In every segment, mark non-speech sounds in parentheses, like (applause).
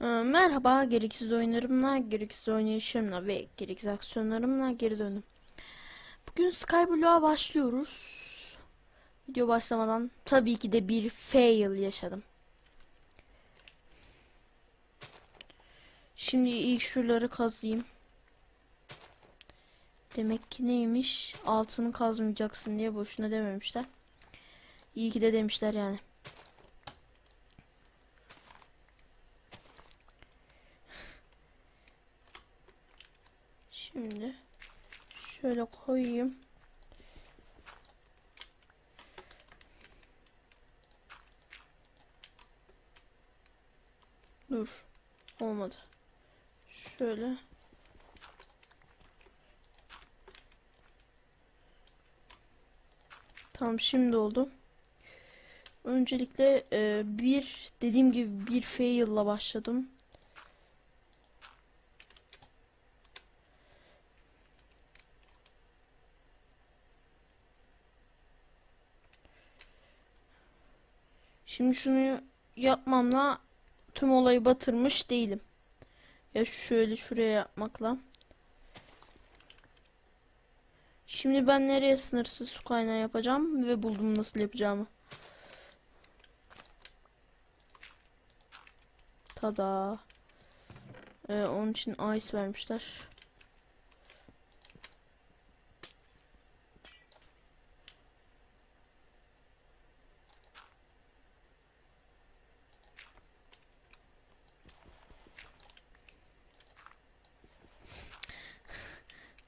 Ee, Merhaba, gereksiz oyunlarımla, gereksiz oynayışımla ve gereksiz aksiyonlarımla geri döndüm. Bugün Skyblock'a başlıyoruz. Video başlamadan tabii ki de bir fail yaşadım. Şimdi ilk şuraları kazıyım. Demek ki neymiş? Altını kazmayacaksın diye boşuna dememişler. İyi ki de demişler yani. Şimdi şöyle koyayım. Dur. Olmadı. Şöyle. Tamam şimdi oldu. Öncelikle e, bir dediğim gibi bir fail'la başladım. Şimdi şunu yapmamla tüm olayı batırmış değilim. Ya şöyle şuraya yapmakla. Şimdi ben nereye sınırsız su kaynağı yapacağım ve buldum nasıl yapacağımı. Tada. Ee, onun için ice vermişler.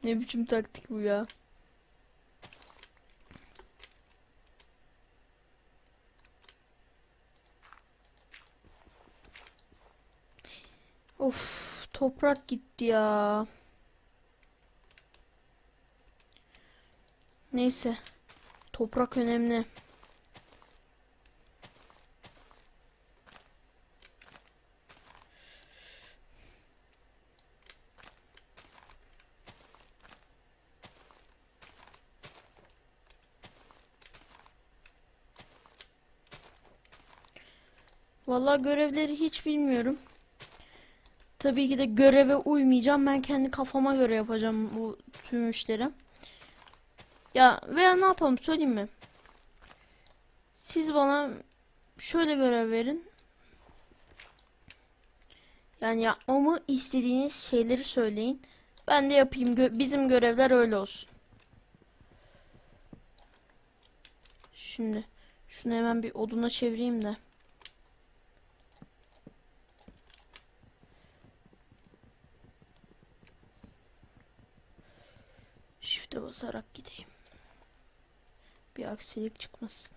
Ne biçim taktik bu ya? Of, toprak gitti ya. Neyse. Toprak önemli. Vallahi görevleri hiç bilmiyorum. Tabii ki de göreve uymayacağım. Ben kendi kafama göre yapacağım bu tüm işleri. Ya veya ne yapalım söyleyeyim mi? Siz bana şöyle görev verin. Yani yapmamı istediğiniz şeyleri söyleyin. Ben de yapayım. Gö- bizim görevler öyle olsun. Şimdi şunu hemen bir oduna çevireyim de. Shift'e basarak gideyim. Bir aksilik çıkmasın.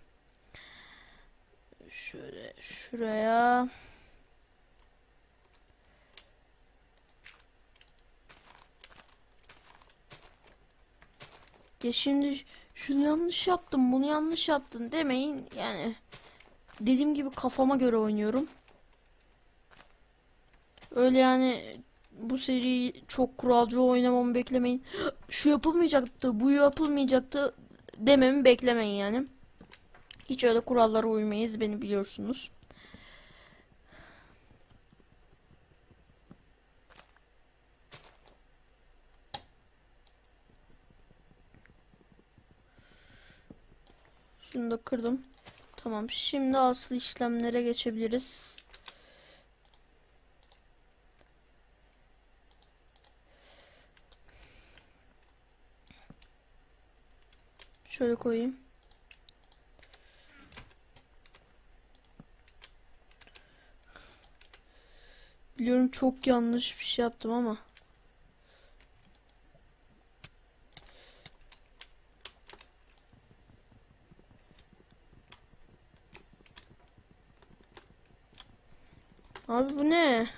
Şöyle şuraya. Ya şimdi şunu yanlış yaptım, bunu yanlış yaptın demeyin. Yani dediğim gibi kafama göre oynuyorum. Öyle yani bu seriyi çok kuralcı oynamamı beklemeyin. (gasps) Şu yapılmayacaktı, bu yapılmayacaktı dememi beklemeyin yani. Hiç öyle kurallara uymayız, beni biliyorsunuz. Şunu da kırdım. Tamam, şimdi asıl işlemlere geçebiliriz. Şöyle koyayım. Biliyorum çok yanlış bir şey yaptım ama. Abi bu ne?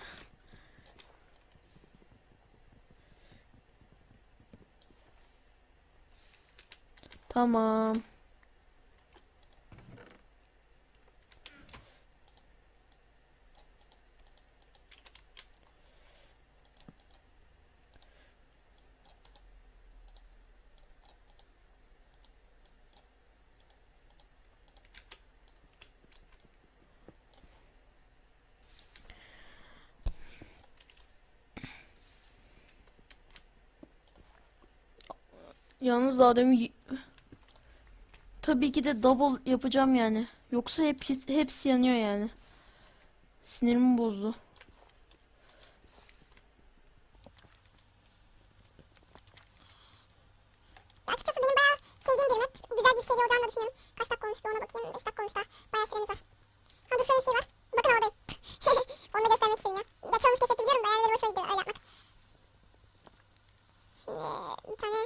Tamam. Yalnız daha demin tabii ki de double yapacağım yani. Yoksa hep hepsi yanıyor yani. Sinirimi bozdu. Ya açıkçası benim bayağı sevdiğim bir map. Güzel bir seri olacağını da düşünüyorum. Kaç dakika olmuş bir ona bakayım. 5 dakika olmuş daha. Bayağı süremiz var. Ha dur şöyle bir şey var. Bakın havadayım. Onu da göstermek istedim ya. Ya çoğunuz keşfetti biliyorum da yani benim hoşuma gidiyor öyle yapmak. Şimdi bir tane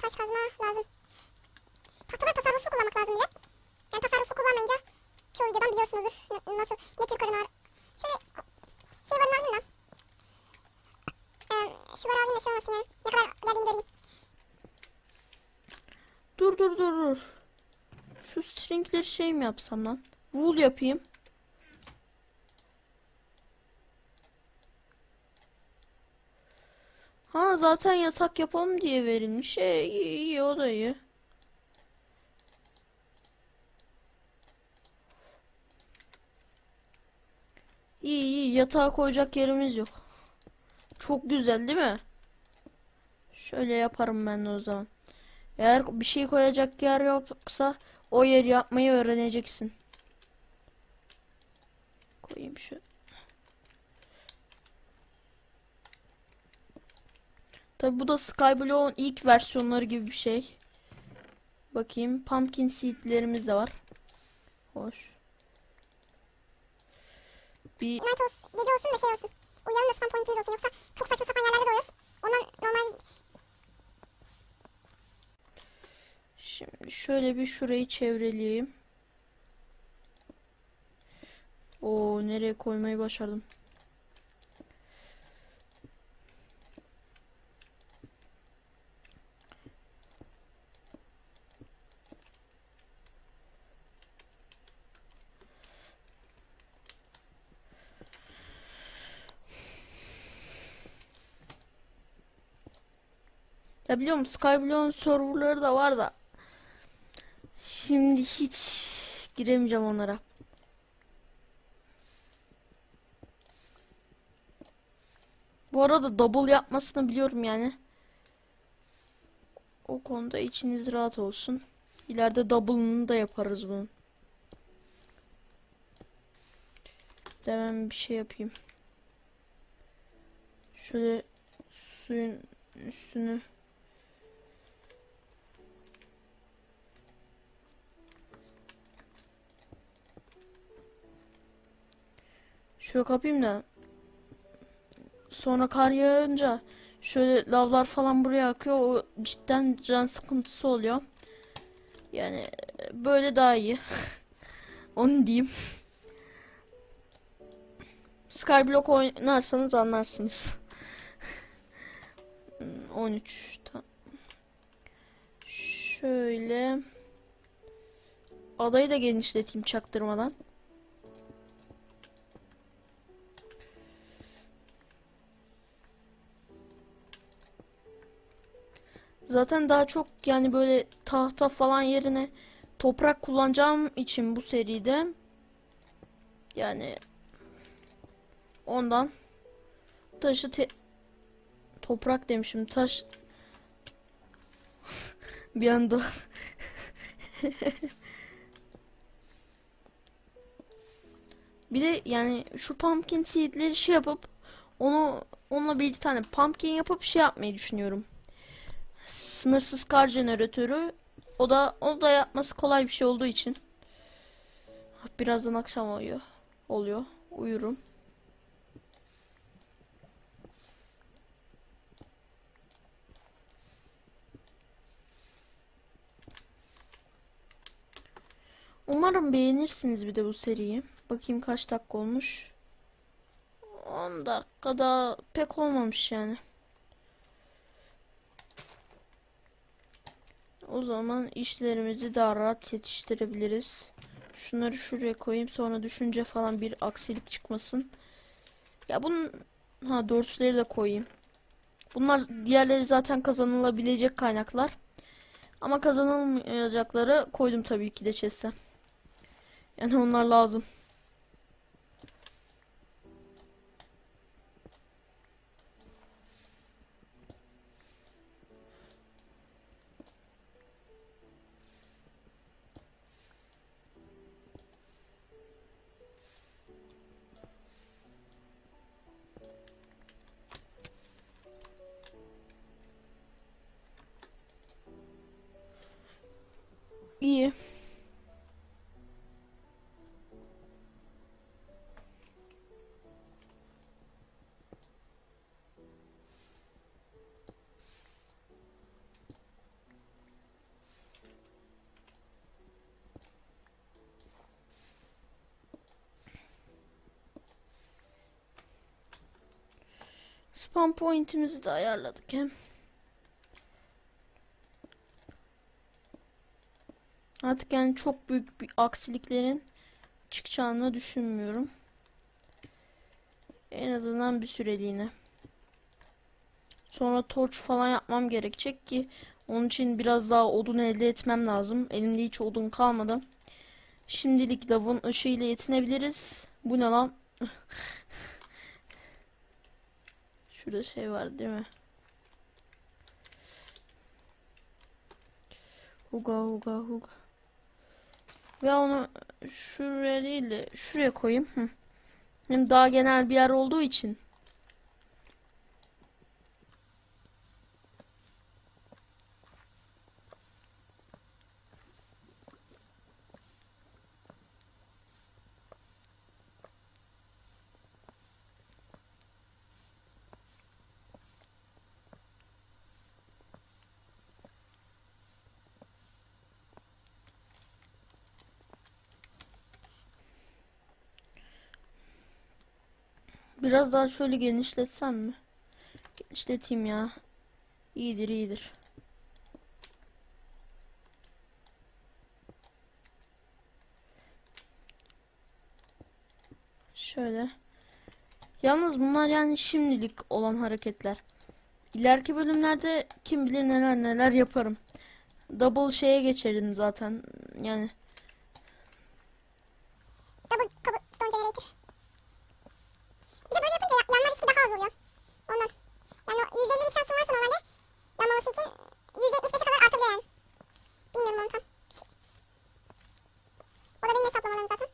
taş kazma lazım. Tahtada tasarruflu kullanmak lazım bir de. Yani tasarruflu kullanmayınca çoğu videodan biliyorsunuzdur. n- Nasıl, ne tür korumalar. Şöyle şey barını alayım da. Ee, şu barı alayım da şey olmasın yani. Ne kadar geldiğini göreyim. Dur dur dur dur. Şu stringleri şey mi yapsam lan? Wool yapayım. Ha zaten yatak yapalım diye verilmiş. E, iyi, iyi o da iyi. İyi iyi yatağa koyacak yerimiz yok. Çok güzel değil mi? Şöyle yaparım ben de o zaman. Eğer bir şey koyacak yer yoksa o yeri yapmayı öğreneceksin. Koyayım şu. Tabi bu da Skyblock'un ilk versiyonları gibi bir şey. Bakayım pumpkin seedlerimiz de var. Hoş. Bir Night olsun, gece olsun da şey olsun. Uyuyalım da spam pointimiz olsun. Yoksa çok saçma sapan yerlerde doğuyoruz. Ondan normal Şimdi şöyle bir şurayı çevreleyeyim. O nereye koymayı başardım. Ya biliyorum Skyblock'un serverları da var da Şimdi hiç giremeyeceğim onlara. Bu arada double yapmasını biliyorum yani. O konuda içiniz rahat olsun. İleride double'ını da yaparız bunun. Hemen bir şey yapayım. Şöyle suyun üstünü Şöyle kapayım da sonra kar yağınca şöyle lavlar falan buraya akıyor. O cidden can sıkıntısı oluyor. Yani böyle daha iyi. (laughs) Onu diyeyim. Skyblock oynarsanız anlarsınız. (laughs) 13 ta- Şöyle adayı da genişleteyim çaktırmadan. Zaten daha çok yani böyle tahta falan yerine toprak kullanacağım için bu seride. Yani ondan taşı te- toprak demişim taş. (laughs) Bir anda. (laughs) Bir de yani şu pumpkin seedleri şey yapıp onu onunla bir tane pumpkin yapıp şey yapmayı düşünüyorum sınırsız kar jeneratörü. O da o da yapması kolay bir şey olduğu için. Birazdan akşam oluyor. Oluyor. Uyurum. Umarım beğenirsiniz bir de bu seriyi. Bakayım kaç dakika olmuş. 10 dakikada pek olmamış yani. O zaman işlerimizi daha rahat yetiştirebiliriz. Şunları şuraya koyayım sonra düşünce falan bir aksilik çıkmasın. Ya bunun ha dörtleri de koyayım. Bunlar diğerleri zaten kazanılabilecek kaynaklar. Ama kazanılmayacakları koydum tabii ki de chest'e. Yani onlar lazım. Spam point'imizi de ayarladık hem. Artık yani çok büyük bir aksiliklerin çıkacağını düşünmüyorum. En azından bir süreliğine. Sonra torç falan yapmam gerekecek ki onun için biraz daha odun elde etmem lazım. Elimde hiç odun kalmadı. Şimdilik lavın ışığıyla yetinebiliriz. Bu ne lan? (laughs) Şurada şey var değil mi? Huga huga huga. Ve onu şuraya değil de şuraya koyayım. Hem daha genel bir yer olduğu için. Biraz daha şöyle genişletsem mi? Genişleteyim ya. İyidir iyidir. Şöyle. Yalnız bunlar yani şimdilik olan hareketler. İleriki bölümlerde kim bilir neler neler yaparım. Double şeye geçerim zaten. Yani Double cobblestone generator. Bir de böyle yapınca ya- yanma riski daha az oluyor. Ondan. Yani o %50 bir şansın varsa normalde yanmaması için %75'e kadar artabiliyor yani. Bilmiyorum onu tam. Şey. O da benim hesaplamalarım zaten.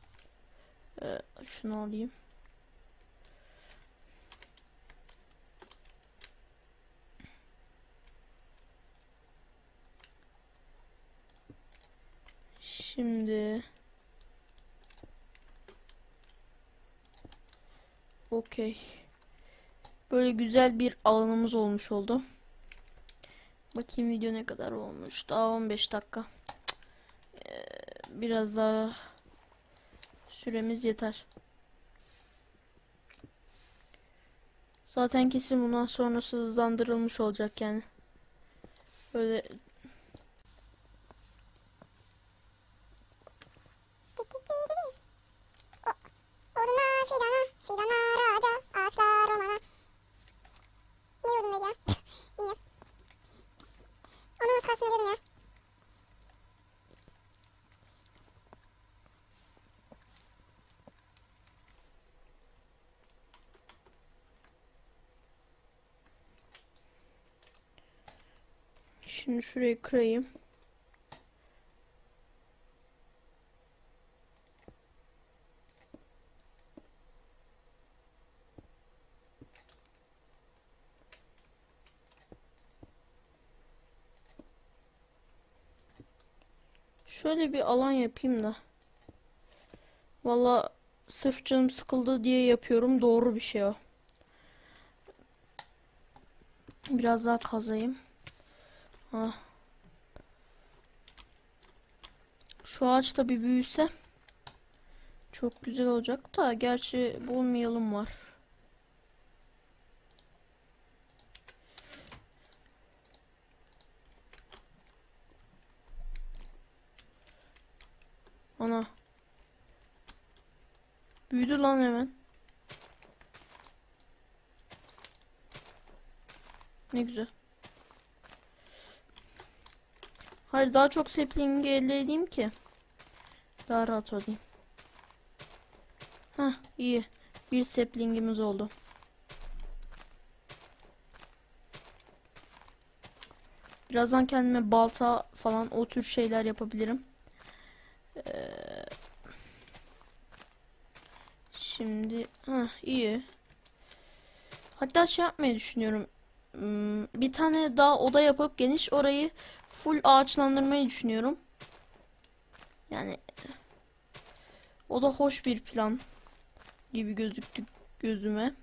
e, şunu alayım. Şimdi Okey. Böyle güzel bir alanımız olmuş oldu. Bakayım video ne kadar olmuş. Daha 15 dakika. Ee, biraz daha süremiz yeter. Zaten kesin bundan sonrası hızlandırılmış olacak yani. Böyle Dik dik dik dik. O- Oduna fidana, fidana ağaca, ağaçlar ormana. Ne yordum ben ya? Bilmiyorum. Onu nasıl kalsın ölüyordum ya. Şimdi şurayı kırayım. Şöyle bir alan yapayım da. Valla sırf canım sıkıldı diye yapıyorum. Doğru bir şey o. Biraz daha kazayım. Ah. Şu ağaç da bir büyüse çok güzel olacak da gerçi bulmayalım var. Ana. Büyüdü lan hemen. Ne güzel. Hayır daha çok sapling elde edeyim ki. Daha rahat olayım. Hah iyi. Bir saplingimiz oldu. Birazdan kendime balta falan o tür şeyler yapabilirim. Ee, şimdi hah iyi. Hatta şey yapmayı düşünüyorum. Hmm, Bir tane daha oda yapıp geniş orayı full ağaçlandırmayı düşünüyorum. Yani o da hoş bir plan gibi gözüktü gözüme.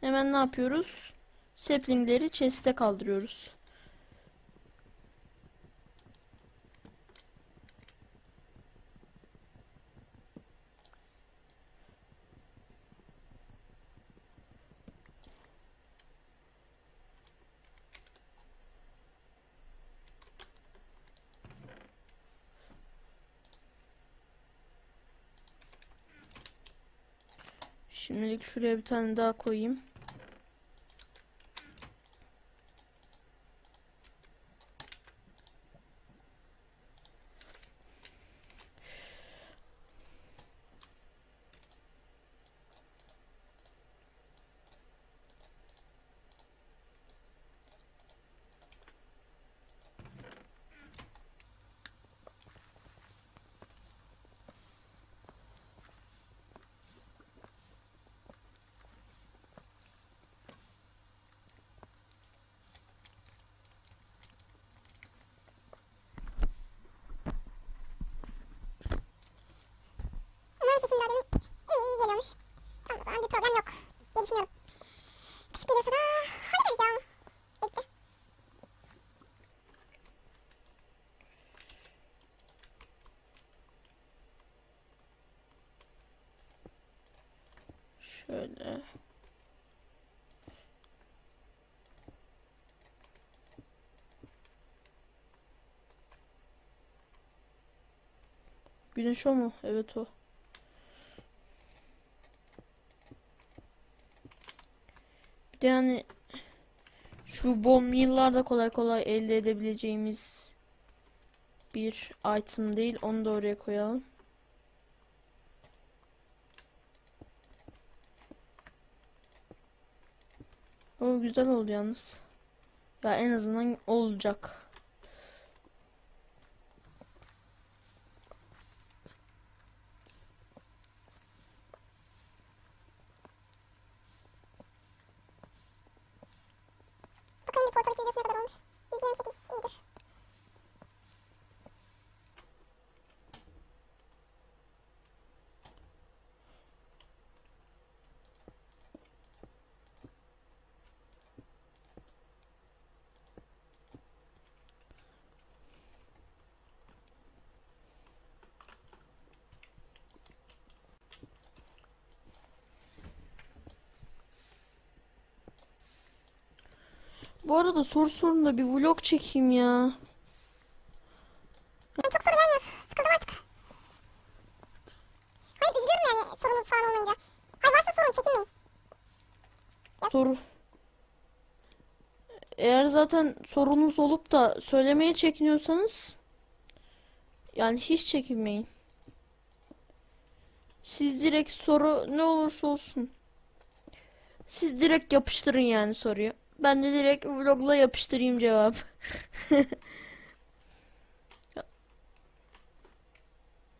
Hemen ne yapıyoruz? Saplingleri chest'e kaldırıyoruz. Şimdilik şuraya bir tane daha koyayım. Umarım sesim daha demin iyi iyi geliyormuş. Tamam o zaman bir problem yok diye düşünüyorum. Kısık geliyorsa da hallederiz ya. Bekle. Şöyle. Güneş o mu? Evet o. De yani şu bomb yıllarda kolay kolay elde edebileceğimiz bir item değil. Onu da oraya koyalım. O güzel oldu yalnız. Ya en azından olacak. Bakayım bir portalık videosu ne kadar olmuş. 128 iyidir. Bu arada soru sorun da bir vlog çekeyim ya. Ben çok soru gelmiyor. Sıkıldım artık. Hayır üzülüyorum yani sorunuz falan olmayınca. Hayır varsa sorun çekinmeyin. Soru. Eğer zaten sorunuz olup da söylemeye çekiniyorsanız yani hiç çekinmeyin. Siz direkt soru ne olursa olsun. Siz direkt yapıştırın yani soruyu. Ben de direkt vlogla yapıştırayım cevap. (laughs)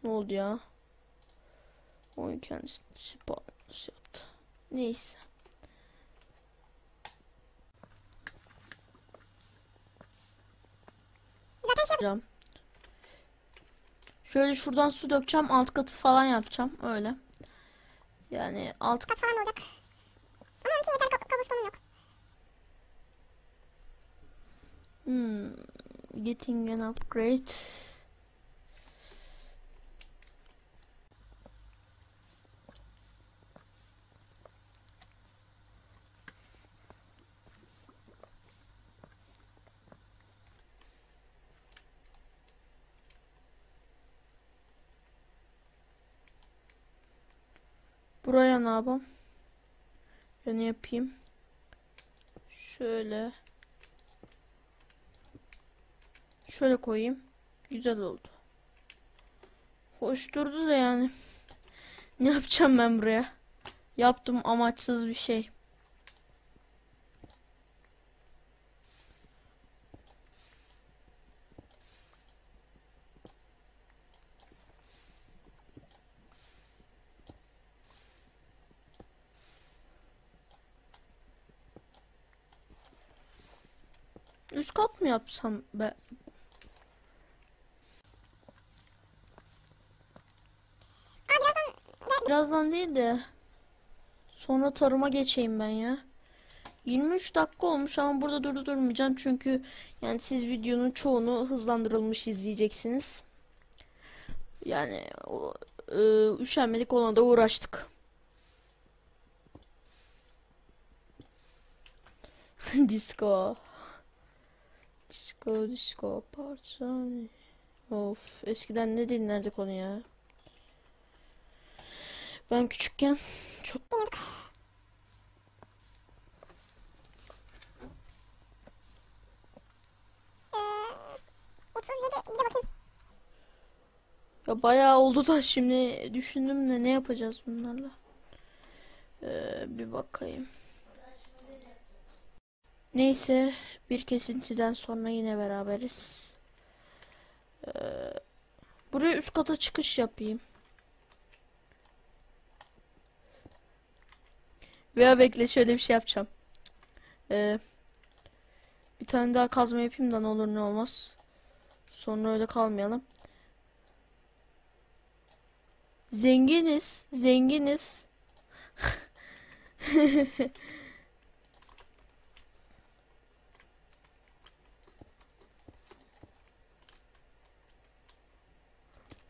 Ne oldu ya? Oyun kendisi sipariş yaptı. Neyse. Zaten. Şöyle şuradan su dökeceğim. Alt katı falan yapacağım. Öyle. Yani alt kat falan olacak. Ama onun için yeterli kab- kablostone'um yok. Hmm, getting an upgrade. Buraya ne yapayım? Yani yapayım. Şöyle. Şöyle koyayım. Güzel oldu. Hoş durdu da yani. (laughs) Ne yapacağım ben buraya? Yaptım amaçsız bir şey. Üst kat mı yapsam be? Aa birazdan değil de sonra tarıma geçeyim ben ya. 23 dakika olmuş ama burada durdu durmayacağım çünkü yani siz videonun çoğunu hızlandırılmış izleyeceksiniz. Yani o, e, üşenmedik ona da uğraştık. (laughs) Disco. Disco, disco, parça. Of, eskiden ne dinlerdik onu ya? Ben küçükken çok Deniyorduk. 37 bir de bakayım. ya bayağı oldu da şimdi düşündüm de ne yapacağız bunlarla. Ee, bir bakayım. Neyse bir kesintiden sonra yine beraberiz. Ee, buraya üst kata çıkış yapayım. Veya bekle şöyle bir şey yapacağım. Ee, bir tane daha kazma yapayım da ne olur ne olmaz. Sonra öyle kalmayalım. Zenginiz, zenginiz. (laughs)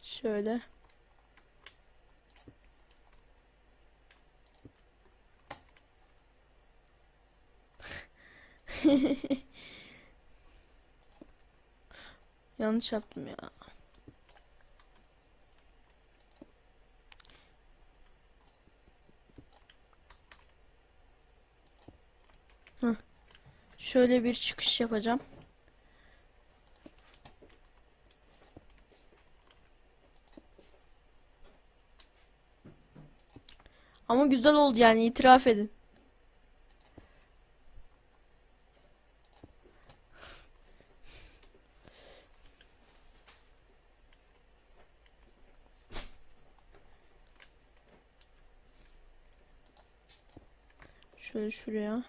Şöyle. (laughs) Yanlış yaptım ya. Heh. Şöyle bir çıkış yapacağım. Ama güzel oldu yani itiraf edin. Şöyle şuraya.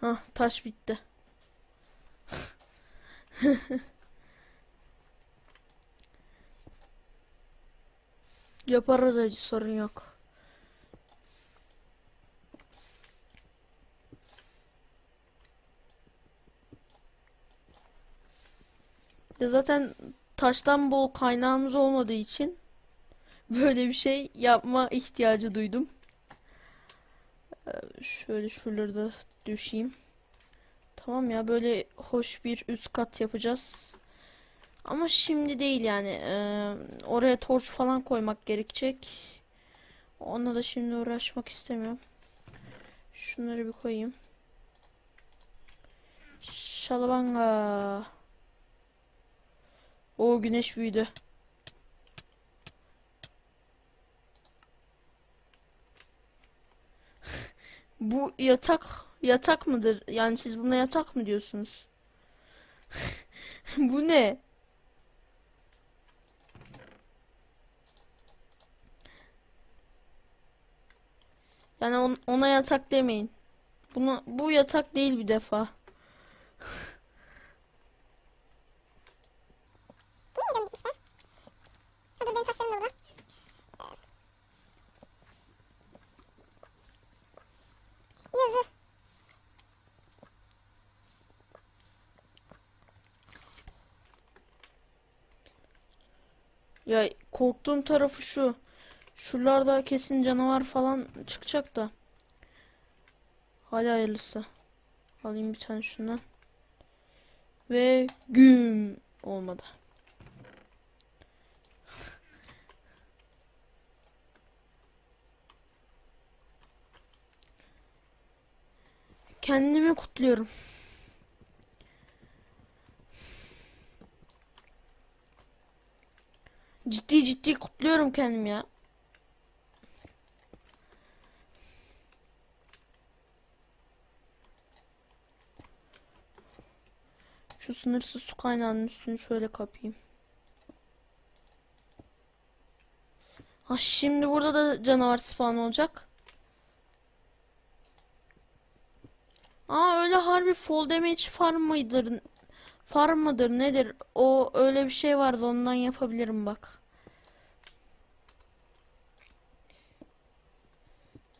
Hah taş bitti. (laughs) Yaparız acı sorun yok. Ya zaten taştan bol kaynağımız olmadığı için böyle bir şey yapma ihtiyacı duydum. Ee, Şöyle şuraları da düşeyim. Tamam ya böyle hoş bir üst kat yapacağız. Ama şimdi değil yani. Ee, oraya torç falan koymak gerekecek. Onunla da şimdi uğraşmak istemiyorum. Şunları bir koyayım. Şalabanga. O güneş büyüdü. (laughs) Bu yatak yatak mıdır? Yani siz buna yatak mı diyorsunuz? (laughs) Bu ne? Yani on- ona yatak demeyin. Buna bu yatak değil bir defa. Bu niye canım gitmiş be? Ha dur benim taşlarım da burada. Ee, Yazı. Ya korktuğum tarafı şu. Şuralarda kesin canavar falan çıkacak da. Hadi hayırlısı. Alayım bir tane şundan. Ve güm olmadı. Kendimi kutluyorum. Ciddi ciddi kutluyorum kendimi ya. Sınırsız su kaynağının üstünü şöyle kapayım. Ha şimdi burada da canavar spawn olacak. Aa öyle harbi fall damage farm mıdır? Farm mıdır nedir? O öyle bir şey vardı ondan yapabilirim bak.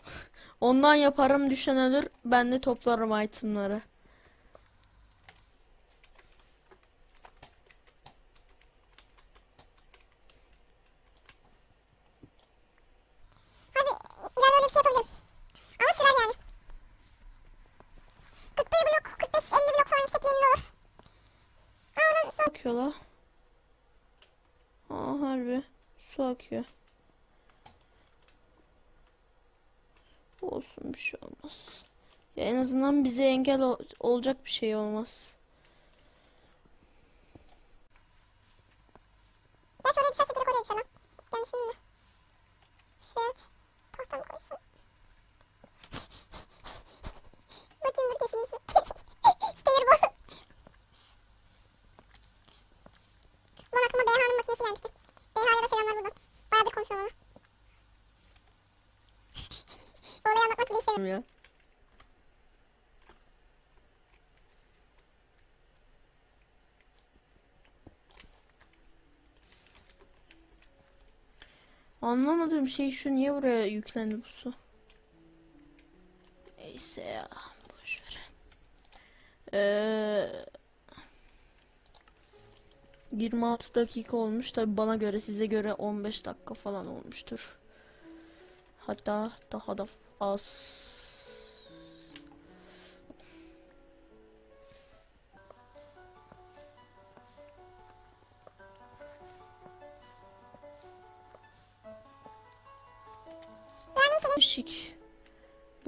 (laughs) Ondan yaparım düşen ölür. Ben de toplarım itemları. Şey yapabilirim. Ama sürer yani. 41 blok, 45, 50 blok falan yüksekliğinde olur. Oradan su akıyor la. Aa harbi su akıyor. Olsun bir şey olmaz. Ya en azından bize engel ol- olacak bir şey olmaz. Gerçi oraya düşerse direkt oraya düşer lan. Şimdi. Şuraya aç. Tahta mı koysam? Bakayım dur kesin ismi. Stair bu. Ulan aklıma BH'nın makinesi gelmişti. BH'ya da selamlar buradan. Bayağıdır konuşmuyorum ona. Bu olayı anlatmak bile istemiyorum. Ya. Anlamadığım şey şu niye buraya yüklendi bu su? Neyse ya boş ver. Ee, 26 dakika olmuş tabi bana göre size göre 15 dakika falan olmuştur. Hatta daha da az.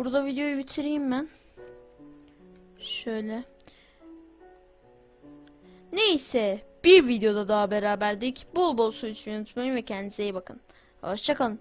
Burada videoyu bitireyim ben. Şöyle. Neyse. Bir videoda daha beraberdik. Bol bol su içmeyi unutmayın ve kendinize iyi bakın. Hoşçakalın.